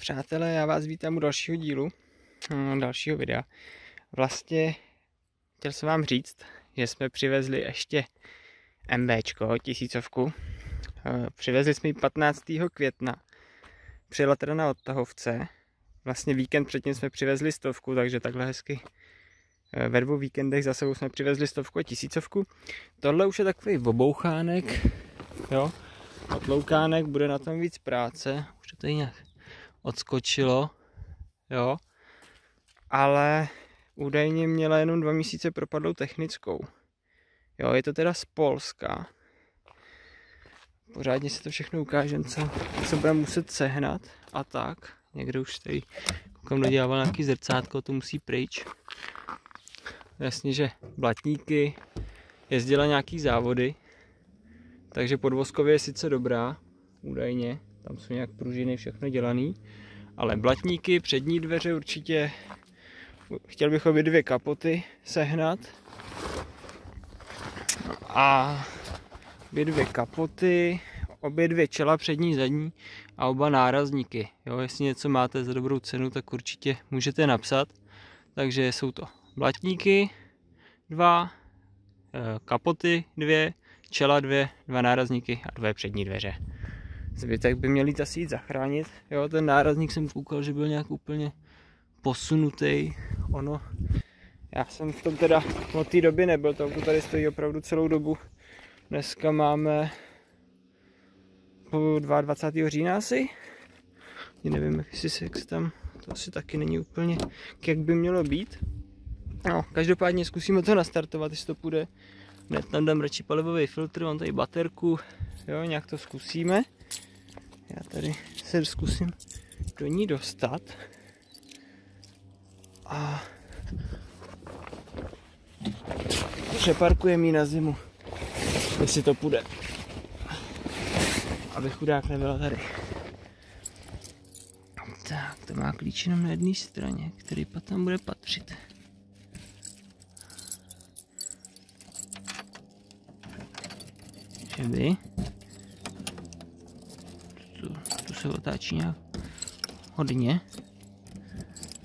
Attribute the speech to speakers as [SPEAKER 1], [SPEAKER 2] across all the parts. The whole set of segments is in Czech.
[SPEAKER 1] Přátelé, já vás vítám u dalšího dílu, hm, dalšího videa. Vlastně chtěl jsem vám říct, že jsme přivezli ještě MBčko, tisícovku. Eh, přivezli jsme ji 15. května. Přijela teda na odtahovce. Vlastně víkend předtím jsme přivezli stovku, takže takhle hezky eh, ve dvou víkendech za sebou jsme přivezli stovku a tisícovku. Tohle už je takový obouchánek, jo, otloukánek, bude na tom víc práce. Už to tady nějak odskočilo, jo, ale údajně měla jenom dva měsíce propadlou technickou. Jo, je to teda z Polska. Pořádně se to všechno ukážem, co, co budeme muset sehnat a tak. Někde už tady koukám dodělával nějaký zrcátko, to musí pryč. Jasně, že blatníky jezdila nějaký závody, takže podvozkově je sice dobrá, údajně, tam jsou nějak pružiny, všechno dělaný. Ale blatníky, přední dveře určitě, chtěl bych obě dvě kapoty sehnat. A obě dvě kapoty, obě dvě čela přední, zadní a oba nárazníky. Jo, jestli něco máte za dobrou cenu, tak určitě můžete napsat. Takže jsou to blatníky, dva, eh, kapoty dvě, čela dvě, dva nárazníky a dvě přední dveře. Zbytek by měl jít asi jít zachránit. Jo, ten nárazník jsem koukal, že byl nějak úplně posunutý. Ono, já jsem v tom teda od té doby nebyl, to auto tady stojí opravdu celou dobu. Dneska máme po 22. října asi. Nevím, jestli se, jak se tam, to asi taky není úplně, jak by mělo být. No, každopádně zkusíme to nastartovat, jestli to půjde. Hned tam dám radši palivový filtr, mám tady baterku, jo, nějak to zkusíme. Já tady se zkusím do ní dostat. A přeparkujeme ji na zimu, jestli to půjde. Aby chudák nebyl tady. Tak, to má klíč jenom na jedné straně, který potom bude patřit. Že by se otáčí nějak hodně.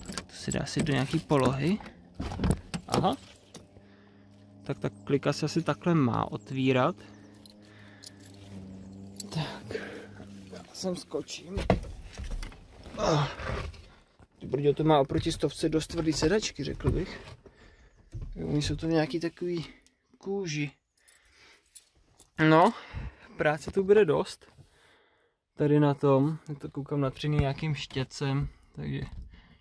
[SPEAKER 1] Tak to se dá si do nějaký polohy. Aha. Tak ta klika se asi takhle má otvírat. Tak. Já sem skočím. Oh. Brďo to má oproti stovce dost tvrdý sedačky, řekl bych. Oni jsou to nějaký takový kůži. No, práce tu bude dost tady na tom, to koukám natřený nějakým štěcem, takže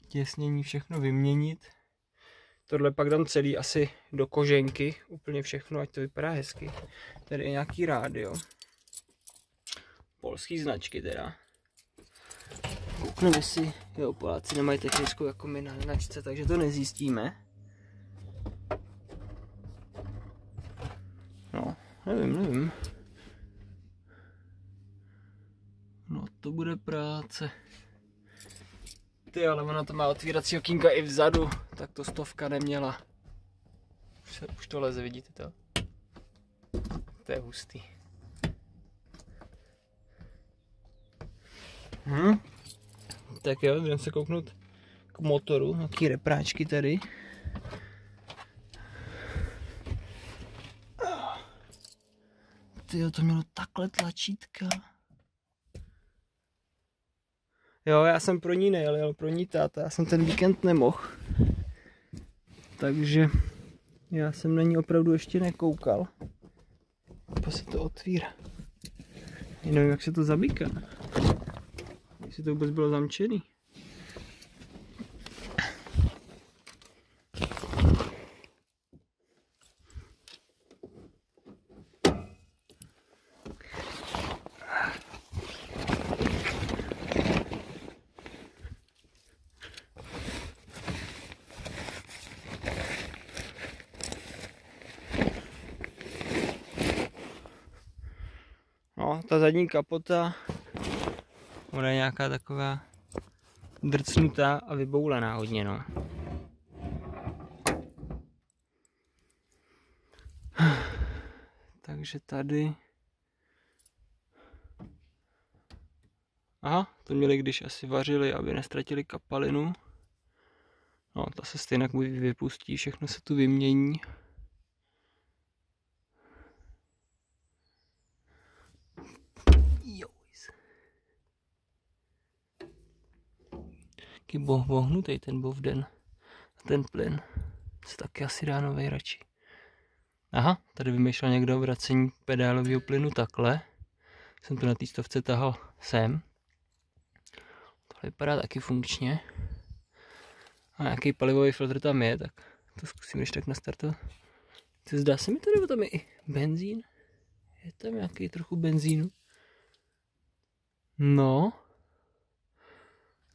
[SPEAKER 1] těsnění všechno vyměnit. Tohle pak dám celý asi do koženky, úplně všechno, ať to vypadá hezky. Tady je nějaký rádio. Polský značky teda. Koukneme si, jo, Poláci nemají technickou jako my na značce, takže to nezjistíme. No, nevím, nevím. Bude práce. Ty, ale ona to má otvírací okýnka i vzadu, tak to stovka neměla. Už, se, už to leze, vidíte to? To je hustý. Hm. Tak jo, jdem se kouknout k motoru, jaký repráčky tady. Ty to mělo takhle tlačítka. Jo, já jsem pro ní nejel, jel pro ní táta, já jsem ten víkend nemohl. Takže já jsem na ní opravdu ještě nekoukal. A se to otvírá. Nevím, jak se to zabíká. Jestli to vůbec bylo zamčený. Ta zadní kapota, je nějaká taková drcnutá a vyboulaná hodně, no. Takže tady... Aha, to měli, když asi vařili, aby nestratili kapalinu. No, ta se stejně vypustí, všechno se tu vymění. Taky bohnutý ten bovden. A ten plyn se taky asi dá novej radši. Aha, tady vymýšlel někdo vracení pedálového plynu takhle. Jsem to na té stovce tahal sem. To vypadá taky funkčně. A nějaký palivový filtr tam je, tak to zkusím když tak nastartovat. To zdá se mi to, nebo tam je i benzín? Je tam nějaký trochu benzínu? No.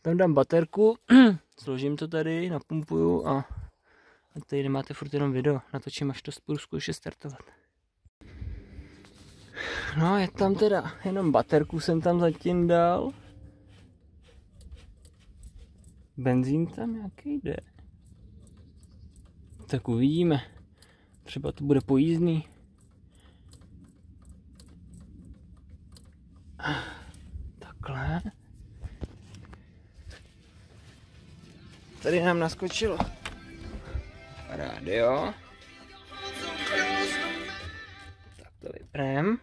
[SPEAKER 1] Tam dám baterku, složím to tady, napumpuju a, a tady nemáte furt jenom video. Natočím, až to budu zkoušet startovat. No, je tam teda, jenom baterku jsem tam zatím dal. Benzín tam nějaký jde. Tak uvidíme. Třeba to bude pojízdný. Takhle. Tady nám naskočilo rádio. Tak to vyprem.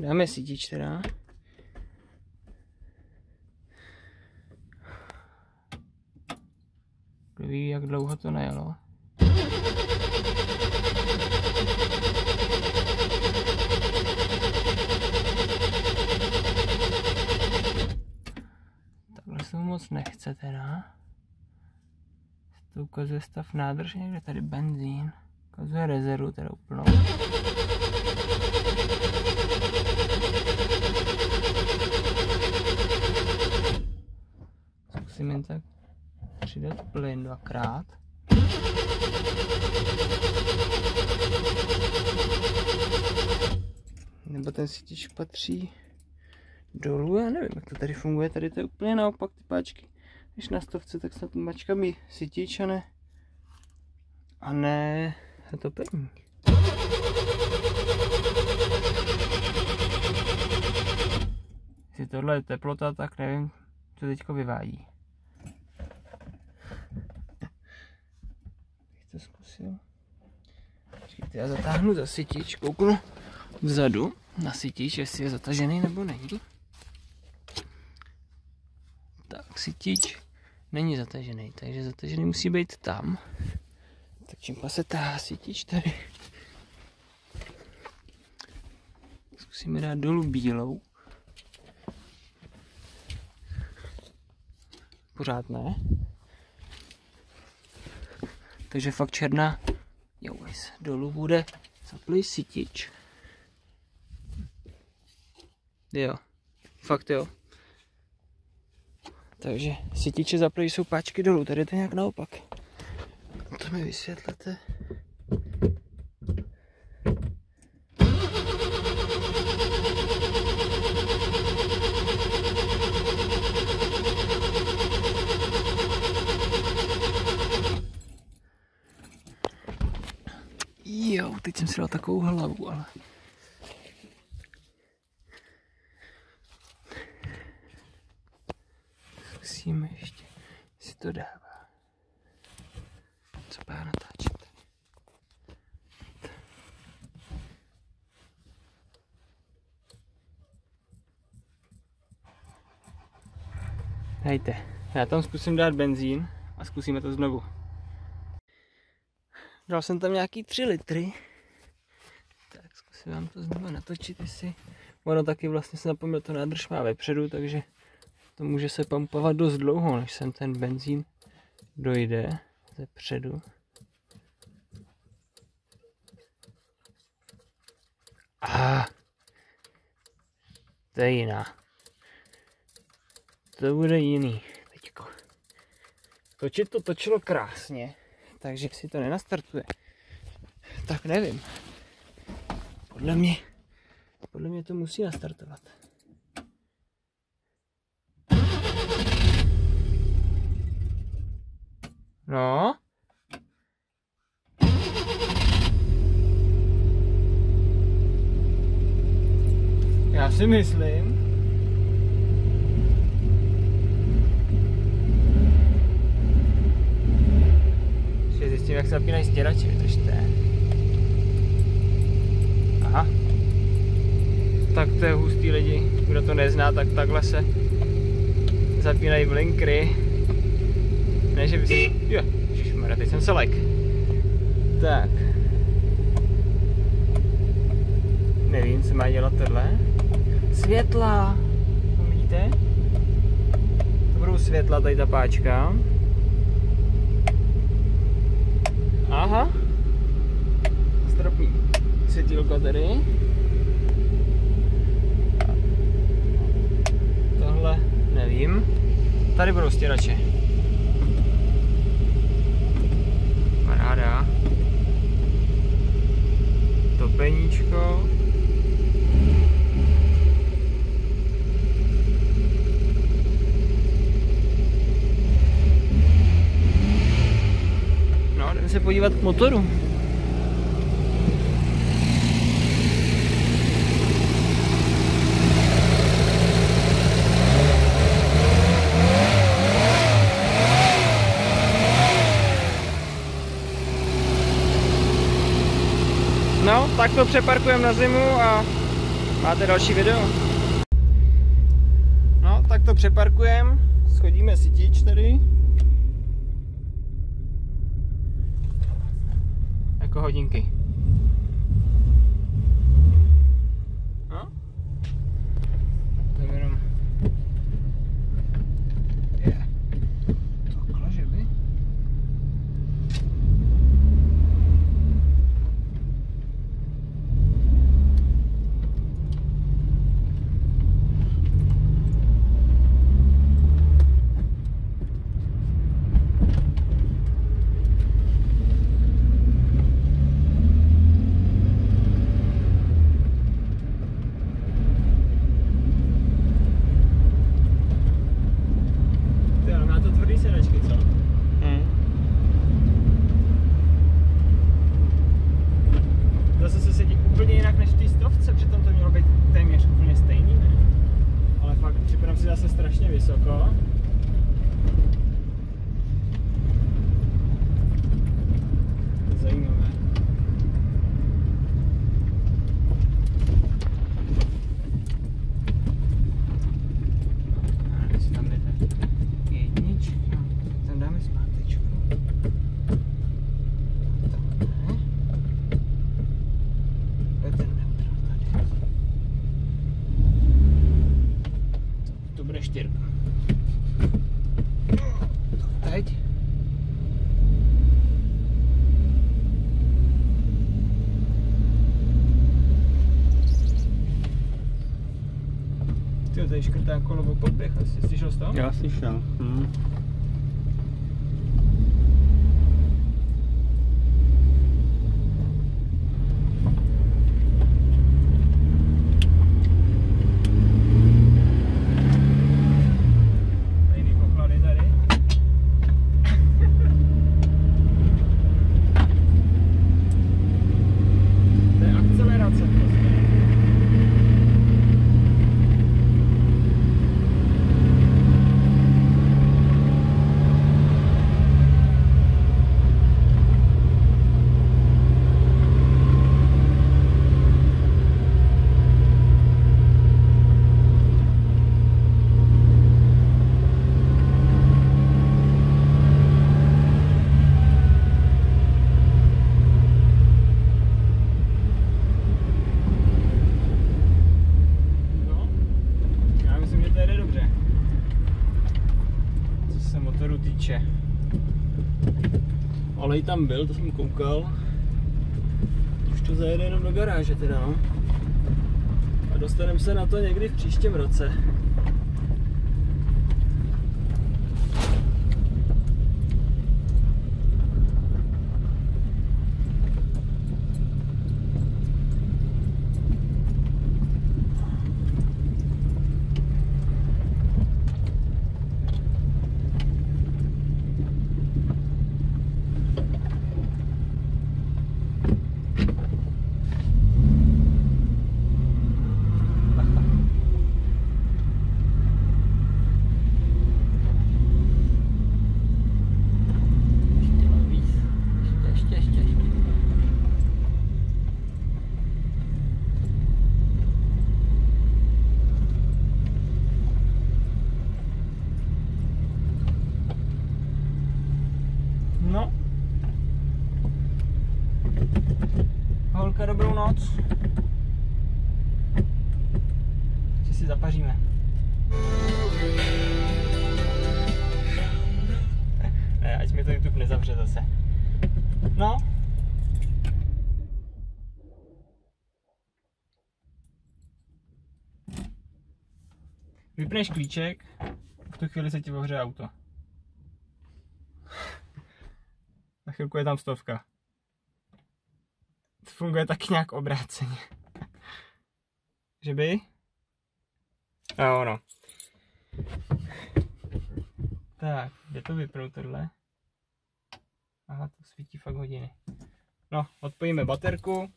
[SPEAKER 1] Dáme sítič teda. Kdo ví, jak dlouho to nejelo. Takhle se nechce teda. To ukazuje stav nádrže, někde tady benzín. Ukazuje rezervu teda úplnou. Zkusím jen tak přidat plyn dvakrát. Nebo ten sítič patří dolů, já nevím, jak to tady funguje, tady to je úplně naopak ty páčky. Když na stovce, tak snad mačkami sítič a ne, a ne topení. Jestli tohle je teplota, tak nevím, co teďko vyvádí. Bych to zkusil. Počkejte, já zatáhnu za sytič, kouknu vzadu na sytič, jestli je zatažený nebo není. Tak, sytič není zatažený, takže zatažený musí být tam. Tak čím se tahá sytič tady. Zkusíme dát dolů bílou. Pořád ne. Takže fakt černá. Jo, dolů bude zaplý sytič. Jo, fakt jo. Takže sytiče zaplý jsou páčky dolů, tady je to nějak naopak. To mi vysvětlete. Jo, teď jsem si dal takovou hlavu, ale... Zkusíme ještě, si to dává. Co pár natáčet. Hejte, já tam zkusím dát benzín a zkusíme to znovu. Dal jsem tam nějaký 3 litry. Tak zkusím vám to znovu natočit, jestli... Ono taky vlastně se napomněl, to nádrž má vepředu, takže to může se pumpovat dost dlouho, než sem ten benzín dojde ze předu. A to je jiná. To bude jiný teďko. Točit to točilo krásně takže si to nenastartuje. Tak nevím. Podle mě, podle mě to musí nastartovat. No. Já si myslím, že zjistím, jak se zapínají stěrače, vydržte. Aha. Tak to je hustý lidi, kdo to nezná, tak takhle se zapínají blinkry. Ne, že by si... Jo, šušmara, teď jsem se lek. Tak. Nevím, co má dělat tohle. Světla. To vidíte? To budou světla, tady ta páčka. Aha. Stropní světílko tady. Tohle nevím. Tady budou stěrače. Topeníčko. No, jdeme se podívat k motoru. No, tak to přeparkujeme na zimu a máte další video. No, tak to přeparkujeme, schodíme sitič tady. Jako hodinky. No. Tak jenom... Yeah. Takhle, že by? Ty, ale má to tvrdý sedačky, co?
[SPEAKER 2] Hmm.
[SPEAKER 1] Zase se sedí úplně jinak než v té stovce, přitom to mělo být téměř úplně stejný, ne? Ale fakt připadám si zase strašně vysoko. To je zajímavé. A když tam jdete jednička, tam dáme zpátečku. Takhle. To je ten neutral tady. To, to bude čtyřka. Teď. Ty tady škrtá kolovou podběh, asi slyšel jsi to?
[SPEAKER 2] Já slyšel. Hmm.
[SPEAKER 1] Tady poklady tady. to je akcelerace prostě. No, já myslím, že to jede dobře. Co se motoru týče. Olej tam byl, to jsem koukal. Už to zajede jenom do garáže teda, no. A dostaneme se na to někdy v příštím roce. Zapaříme. ne, ať mi to YouTube nezavře zase. No. Vypneš klíček, v tu chvíli se ti ohřeje auto. Na chvilku je tam stovka. To funguje tak nějak obráceně. Že by? A ono. Tak, kde to vypnout tohle? Aha, to svítí fakt hodiny. No, odpojíme baterku.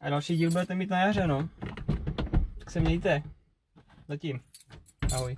[SPEAKER 1] A další díl budete mít na jaře, no. Tak se mějte. Zatím. Ahoj.